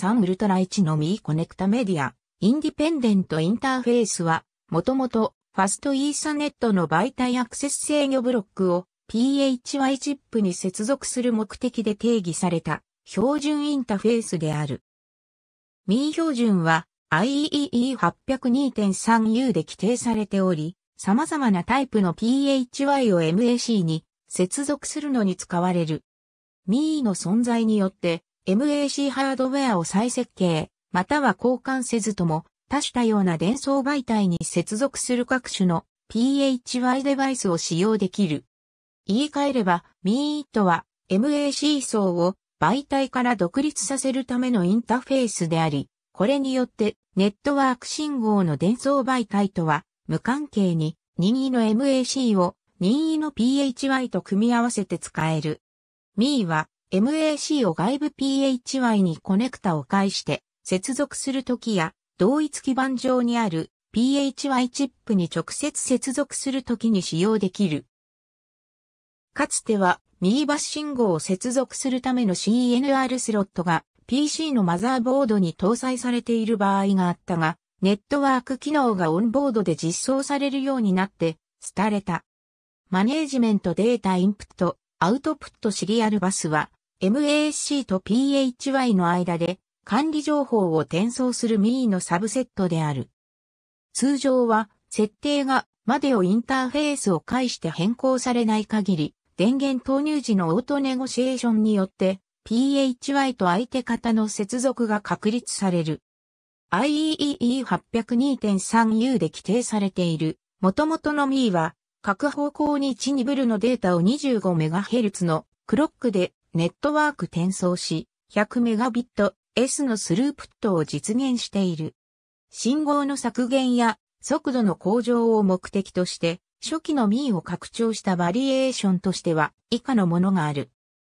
3ウルトラ1のミーコネクタメディア、インディペンデントインターフェースは、もともとファストイーサネットの媒体アクセス制御ブロックを PHY チップに接続する目的で定義された標準インターフェースである。ミー標準は IEEE802.3U で規定されており、様々なタイプの PHY を MAC に接続するのに使われる。ミーの存在によって MAC ハードウェアを再設計、または交換せずとも多種多様な伝送媒体に接続する各種の PHY デバイスを使用できる。言い換えれば、ミートは MAC 層を媒体から独立させるためのインターフェースであり、これによってネットワーク信号の伝送媒体とは無関係に任意の MAC を任意の PHY と組み合わせて使える。ミーは MAC を外部 PHY にコネクタを介して接続するときや同一基板上にある PHY チップに直接接続するときに使用できる。かつては、ミーバス信号を接続するための CNR スロットが PC のマザーボードに搭載されている場合があったが、ネットワーク機能がオンボードで実装されるようになって、廃れた。マネージメントデータインプット、アウトプットシリアルバスは、MAC と PHY の間で管理情報を転送する ME のサブセットである。通常は、設定がまでをインターフェースを介して変更されない限り、電源投入時のオートネゴシエーションによって、PHY と相手方の接続が確立される。IEEE802.3U で規定されている、元々の ME は、各方向に1、2ブルのデータを 25MHz のクロックでネットワーク転送し、100Mbps S のスループットを実現している。信号の削減や速度の向上を目的として、初期のミーを拡張したバリエーションとしては以下のものがある。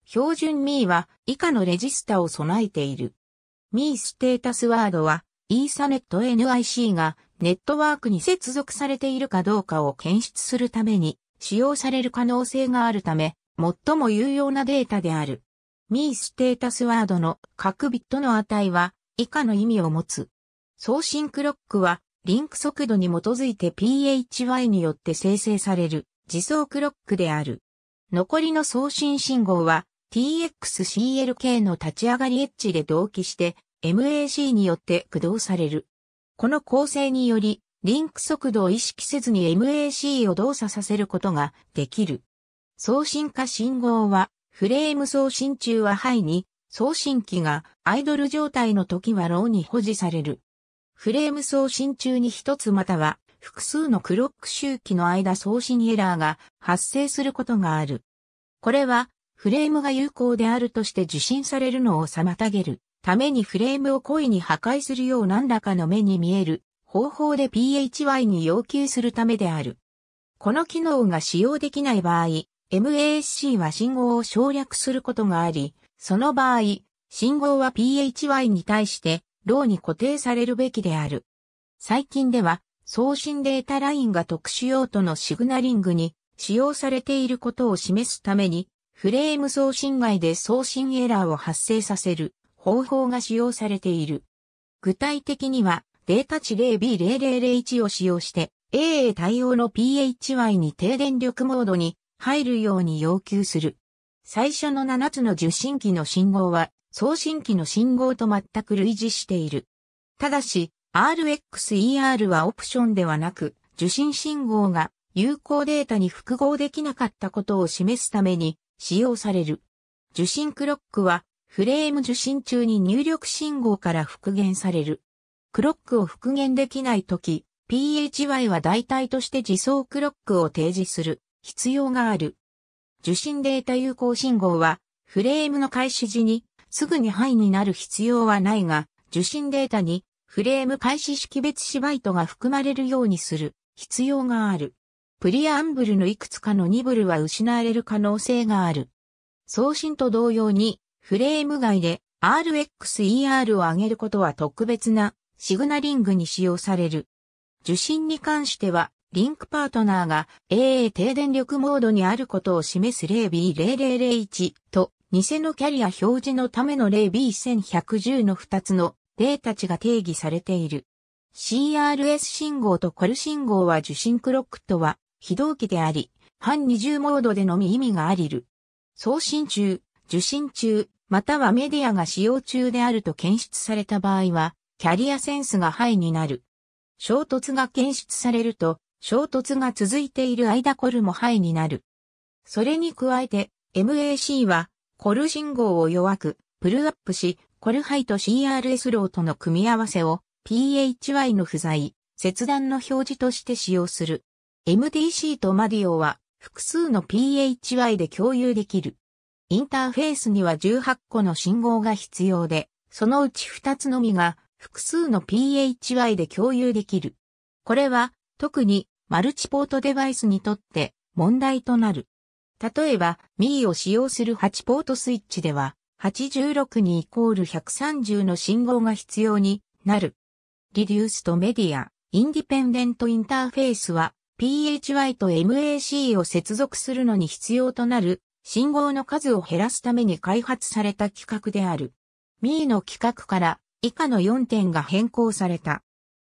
標準ミーは以下のレジスタを備えている。ミーステータスワードはイーサネット NIC がネットワークに接続されているかどうかを検出するために使用される可能性があるため、最も有用なデータである。ミーステータスワードの各ビットの値は以下の意味を持つ。送信クロックはリンク速度に基づいて PHY によって生成される自走クロックである。残りの送信信号は TXCLK の立ち上がりエッジで同期して MAC によって駆動される。この構成によりリンク速度を意識せずに MAC を動作させることができる。送信化信号はフレーム送信中はハイに、送信機がアイドル状態の時はローに保持される。フレーム送信中に一つまたは複数のクロック周期の間送信エラーが発生することがある。これはフレームが有効であるとして受信されるのを妨げるためにフレームを故意に破壊するよう何らかの目に見える方法で PHY に要求するためである。この機能が使用できない場合、MAC は信号を省略することがあり、その場合、信号は PHY に対してローに固定されるべきである。最近では送信データラインが特殊用途のシグナリングに使用されていることを示すために、フレーム送信外で送信エラーを発生させる方法が使用されている。具体的にはデータ値 0B0001 を使用して AA 対応の PHY に低電力モードに入るように要求する。最初の7つの受信機の信号は送信機の信号と全く類似している。ただし、RXER はオプションではなく、受信信号が有効データに複合できなかったことを示すために使用される。受信クロックはフレーム受信中に入力信号から復元される。クロックを復元できないとき、PHY は代替として自走クロックを提示する。必要がある。受信データ有効信号は、フレームの開始時にすぐにハイになる必要はないが、受信データにフレーム開始識別子バイトが含まれるようにする必要がある。プリアンブルのいくつかのニブルは失われる可能性がある。送信と同様に、フレーム外で RXER を上げることは特別なシグナリングに使用される。受信に関してはリンクパートナーが AA 低電力モードにあることを示す 0B0001 と偽のキャリア表示のための例 B1110 の2つのデータ値が定義されている。CRS 信号とコル信号は受信クロックとは非同期であり、半二重モードでのみ意味がありる。送信中、受信中、またはメディアが使用中であると検出された場合は、キャリアセンスがハイになる。衝突が検出されると、衝突が続いている間コルもハイになる。それに加えて、MAC は、コル信号を弱く、プルアップし、コルハイと CRS ローとの組み合わせを、PHY の不在、切断の表示として使用する。MDC とマディオは、複数の PHY で共有できる。インターフェースには18個の信号が必要で、そのうち2つのみが複数の PHY で共有できる。これは特にマルチポートデバイスにとって問題となる。例えば、ミーを使用する8ポートスイッチでは、86にイコール130の信号が必要になる。リデュースとメディア、インディペンデントインターフェースは PHY と MAC を接続するのに必要となる信号の数を減らすために開発された規格である。ミーの規格から以下の4点が変更された。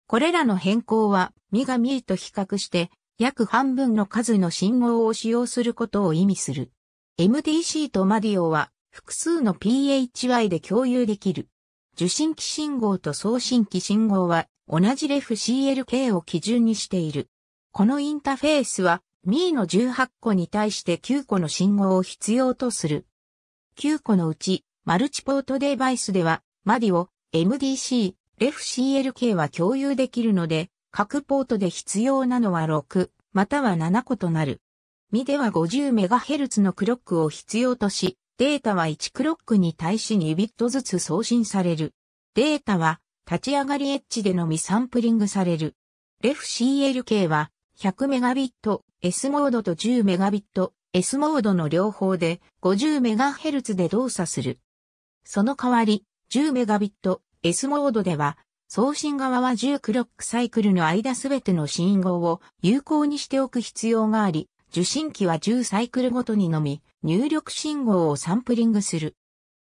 これらの変更は、ミがミーと比較して、約半分の数の信号を使用することを意味する。MDC とマディオは、複数の PHY で共有できる。受信機信号と送信機信号は、同じレフ CLK を基準にしている。このインターフェースは、ミーの18個に対して9個の信号を必要とする。9個のうち、マルチポートデバイスでは、マディオ、MDC、レフ CLK は共有できるので、各ポートで必要なのは6、または7個となる。ミでは 50MHz のクロックを必要とし、データは1クロックに対し2ビットずつ送信される。データは立ち上がりエッジでのみサンプリングされる。レフ CLK は 100Mbit、S モードと 10Mbit、S モードの両方で 50MHz で動作する。その代わり、10メガビット S モードでは、送信側は10クロックサイクルの間すべての信号を有効にしておく必要があり、受信機は10サイクルごとにのみ入力信号をサンプリングする。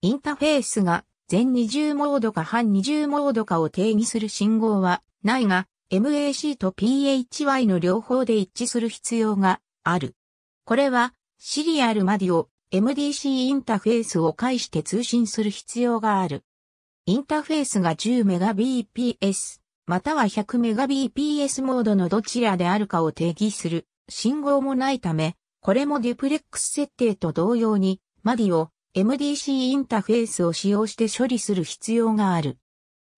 インターフェースが全二重モードか半二重モードかを定義する信号はないが、MAC と PHY の両方で一致する必要がある。これはシリアルマディオ MDC インターフェースを介して通信する必要がある。インターフェースが 10Mbps または 100Mbps モードのどちらであるかを定義する信号もないため、これもデュプレックス設定と同様に、マディを MDC インターフェースを使用して処理する必要がある。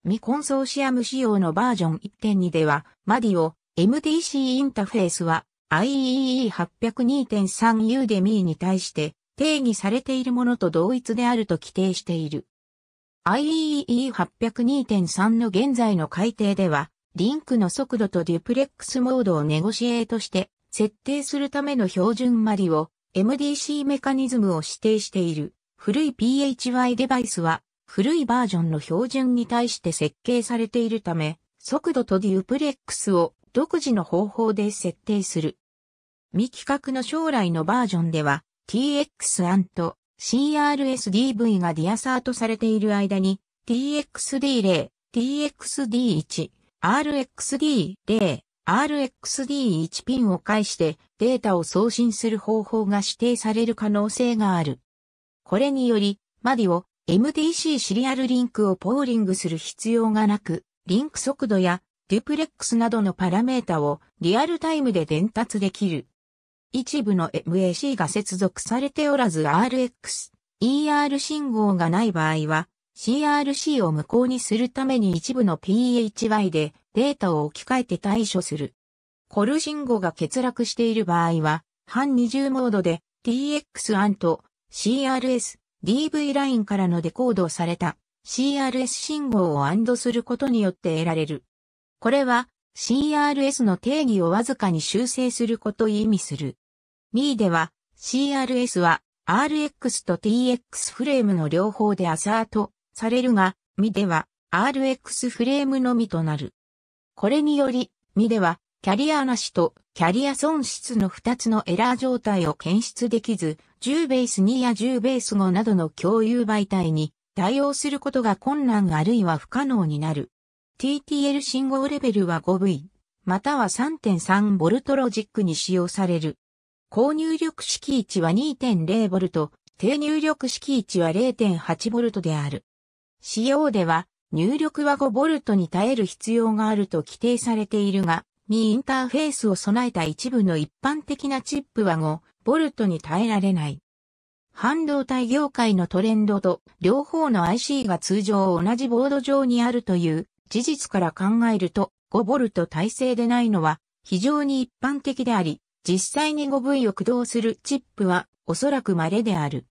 ミコンソーシアム仕様のバージョン1.2では、マディを MDC インターフェースは IEEE802.3U でミーに対して定義されているものと同一であると規定している。IEE802.3 の現在の改定では、リンクの速度とデュプレックスモードをネゴシエートして設定するための標準マリを MDC メカニズムを指定している古い PHY デバイスは古いバージョンの標準に対して設計されているため速度とデュプレックスを独自の方法で設定する。未規格の将来のバージョンでは TX CRSDV がディアサートされている間に TXD0、TXD1、RXD0、RXD1 ピンを介してデータを送信する方法が指定される可能性がある。これにより、マディを MDC シリアルリンクをポーリングする必要がなく、リンク速度やデュプレックスなどのパラメータをリアルタイムで伝達できる。一部の MAC が接続されておらず RX、ER 信号がない場合は CRC を無効にするために一部の PHY でデータを置き換えて対処する。コル信号が欠落している場合は、半二重モードで TX アンと CRS、DV ラインからのデコードされた CRS 信号をアンドすることによって得られる。これは CRS の定義をわずかに修正することを意味する。ミーでは CRS は RX と TX フレームの両方でアサートされるが、ミでは RX フレームのみとなる。これにより、ミではキャリアなしとキャリア損失の2つのエラー状態を検出できず、10ベース2や10ベース5などの共有媒体に対応することが困難あるいは不可能になる。TTL 信号レベルは 5V、または 3.3V ロジックに使用される。高入力式位置は 2.0V、低入力式位置は 0.8V である。使用では入力は 5V に耐える必要があると規定されているが、ミインターフェースを備えた一部の一般的なチップは5、ボルトに耐えられない。半導体業界のトレンドと両方の IC が通常同じボード上にあるという事実から考えると5ボルト耐性でないのは非常に一般的であり、実際に 5V を駆動するチップはおそらく稀である。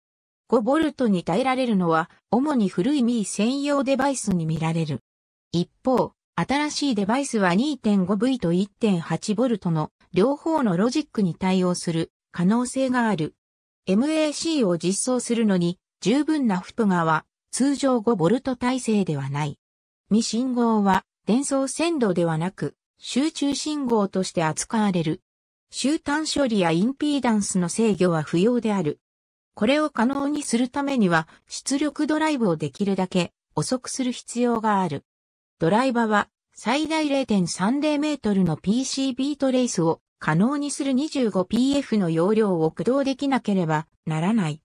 5ボルトに耐えられるのは主に古い Mi 専用デバイスに見られる。一方、新しいデバイスは 2.5V と 1.8V の両方のロジックに対応する可能性がある。MAC を実装するのに十分なフプガは通常 5V 体制ではない。未信号は伝送線路ではなく集中信号として扱われる。集端処理やインピーダンスの制御は不要である。これを可能にするためには出力ドライブをできるだけ遅くする必要がある。ドライバは最大0.30メートルの PCB トレースを可能にする 25pf の容量を駆動できなければならない。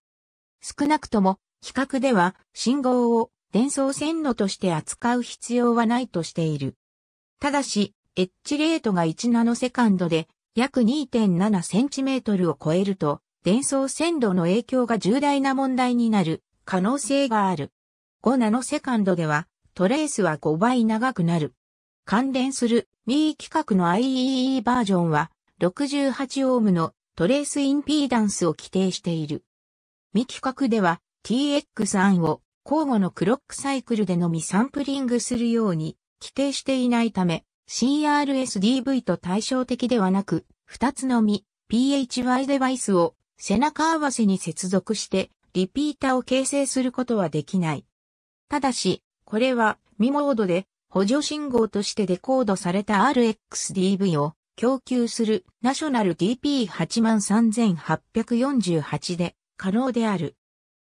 少なくとも、比較では信号を伝送線路として扱う必要はないとしている。ただし、エッジレートが1ナノセカンドで約2.7センチメートルを超えると、伝送線路の影響が重大な問題になる可能性がある。5ナノセカンドではトレースは5倍長くなる。関連する MI 規格の IEE バージョンは68オームのトレースインピーダンスを規定している。未規格では TX ンを交互のクロックサイクルでのみサンプリングするように規定していないため CRSDV と対照的ではなく2つのみ PHY デバイスを背中合わせに接続してリピーターを形成することはできない。ただし、これは、ミモードで補助信号としてデコードされた RXDV を供給するナショナル DP83848 で可能である。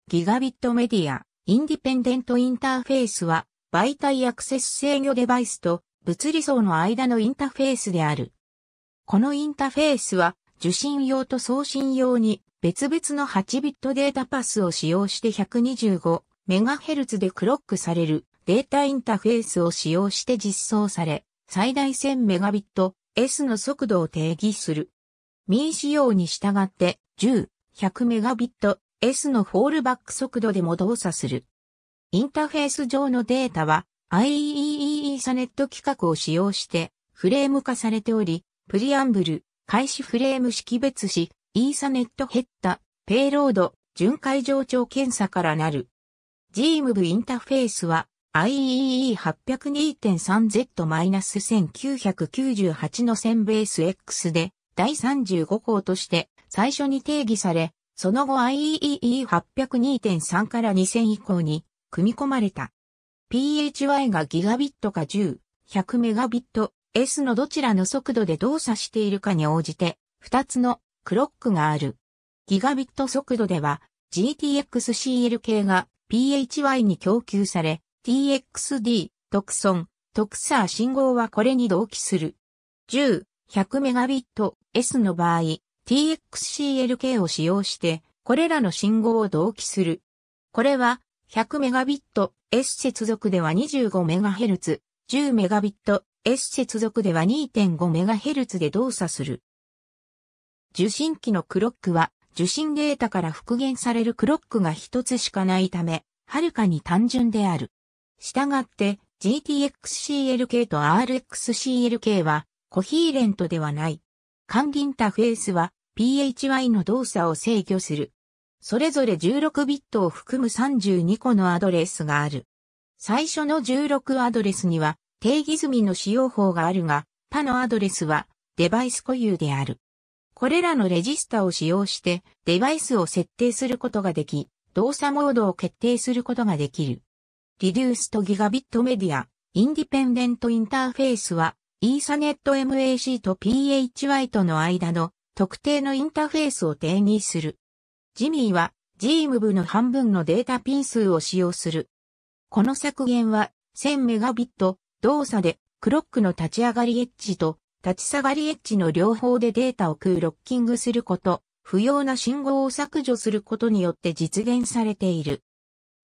ギガビットメディア、インディペンデントインターフェースは媒体アクセス制御デバイスと物理層の間のインターフェースである。このインターフェースは受信用と送信用に別々の8ビットデータパスを使用して 125MHz でクロックされるデータインターフェースを使用して実装され、最大 1000Mbps の速度を定義する。ミー仕様に従って10、100Mbps S のフォールバック速度でも動作する。インターフェース上のデータは IEEE サネット規格を使用してフレーム化されており、プリアンブル、開始フレーム識別し、イーサネットヘッダ、ペイロード、巡回上長検査からなる。GMV インターフェースは IEE802.3Z-1998 の1000ベース X で第35項として最初に定義され、その後 IEEE802.3 から2000以降に組み込まれた。PHY がギガビットか10、100メガビット S のどちらの速度で動作しているかに応じて2つのクロックがある。ギガビット速度では GTX-CL 系が PHY に供給され、TXD、特損、特サー信号はこれに同期する。10、100メガビット S の場合、TXCLK を使用して、これらの信号を同期する。これは、100メガビット S 接続では25メガヘルツ、10メガビット S 接続では2.5メガヘルツで動作する。受信機のクロックは、受信データから復元されるクロックが一つしかないため、はるかに単純である。したがって GTX-CLK と RX-CLK はコヒーレントではない。管理インターフェースは PHY の動作を制御する。それぞれ16ビットを含む32個のアドレスがある。最初の16アドレスには定義済みの使用法があるが、他のアドレスはデバイス固有である。これらのレジスタを使用してデバイスを設定することができ、動作モードを決定することができる。リデュースとギガビットメディア、インディペンデントインターフェースはイーサネット MAC と PHY との間の特定のインターフェースを定義する。ジミーは GMB の半分のデータピン数を使用する。この削減は1000メガビット動作でクロックの立ち上がりエッジと立ち下がりエッジの両方でデータをクーロッキングすること、不要な信号を削除することによって実現されている。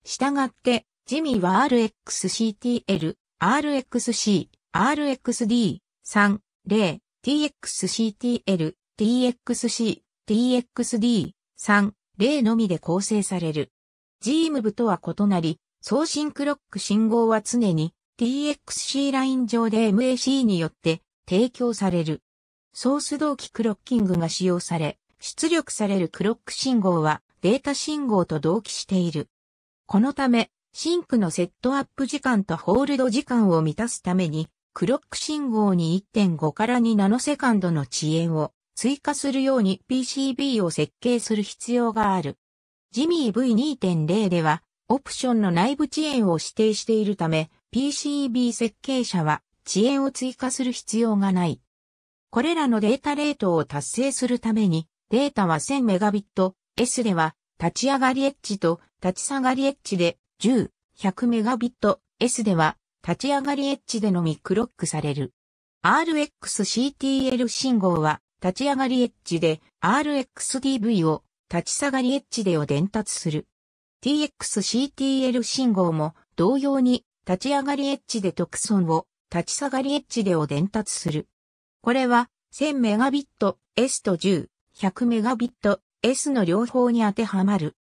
したがって、ジミーは RxCTL、RxC、RxD、3、0、TxCTL、TXC、TXD、3、0のみで構成される。GMB とは異なり、送信クロック信号は常に TXC ライン上で MAC によって提供される。ソース同期クロッキングが使用され、出力されるクロック信号はデータ信号と同期している。このため、シンクのセットアップ時間とホールド時間を満たすために、クロック信号に1.5から2ナノセカンドの遅延を追加するように PCB を設計する必要がある。 RGMII V2.0 では、オプションの内部遅延を指定しているため、PCB 設計者は遅延を追加する必要がない。これらのデータレートを達成するために、データは 1000Mbps、S では立ち上がりエッジと立ち下がりエッジで10、100Mbps では立ち上がりエッジでのみクロックされる。RxCTL 信号は立ち上がりエッジで RxDV を立ち下がりエッジでを伝達する。TXCTL 信号も同様に立ち上がりエッジで特損を立ち下がりエッジでを伝達する。これは 1000Mbps と10、100Mbps S の両方に当てはまる。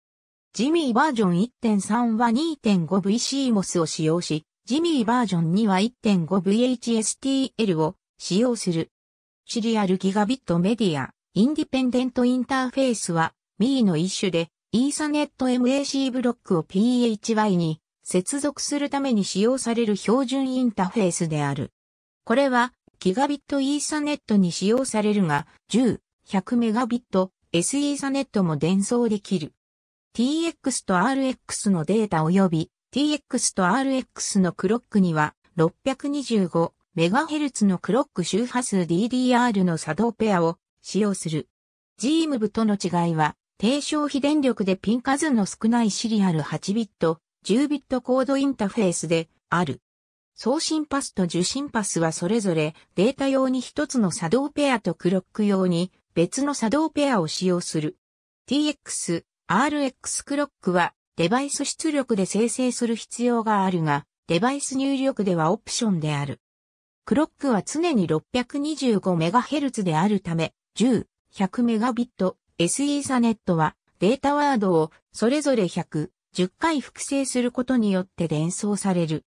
ジミーバージョン1.3は 2.5VCMOS を使用し、ジミーバージョン2は 1.5VHSTL を使用する。シリアルギガビットメディア、インディペンデントインターフェースは、ミーの一種で、イーサネット MAC ブロックを PHY に接続するために使用される標準インターフェースである。これは、ギガビットイーサネットに使用されるが、10、100メガビット、S イーサネットも伝送できる。TX と RX のデータ及び TX と RX のクロックには625 625MHz のクロック周波数 DDR の作動ペアを使用する。GMB との違いは低消費電力でピン数の少ないシリアル8ビット、10ビットコードインターフェースである。送信パスと受信パスはそれぞれデータ用に一つの作動ペアとクロック用に別の作動ペアを使用する。TX、RX クロックはデバイス出力で生成する必要があるが、デバイス入力ではオプションである。クロックは常に 625MHz であるため、10、100Mbps SE サネットはデータワードをそれぞれ100、10回複製することによって伝送される。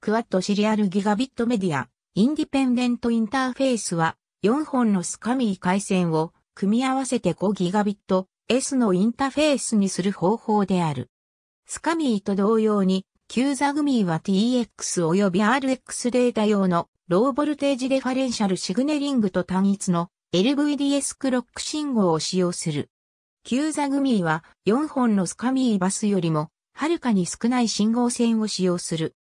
クワッドシリアルギガビットメディア、インディペンデントインターフェースは4本のスカミー回線を組み合わせて 5GB S のインターフェースにする方法である。スカミーと同様に、Q ザグミーは TX 及び RX データ用のローボルテージデファレンシャルシグネリングと単一の LVDS クロック信号を使用する。Q ザグミーは4本のスカミーバスよりもはるかに少ない信号線を使用する。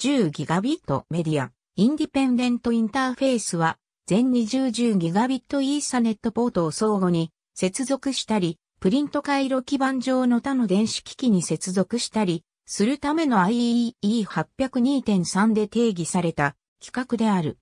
10GB メディア、インディペンデントインターフェースは全 2010GB イーサネットポートを相互に接続したり、プリント回路基板上の他の電子機器に接続したり、するための IEE802.3 で定義された規格である。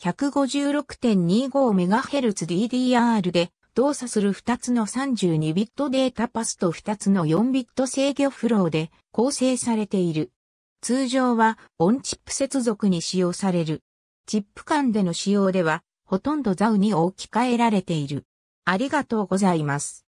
156.25MHz DDR で動作する2つの32ビットデータパスと2つの4ビット制御フローで構成されている。通常はオンチップ接続に使用される。チップ間での使用では、ほとんどザウに置き換えられている。ありがとうございます。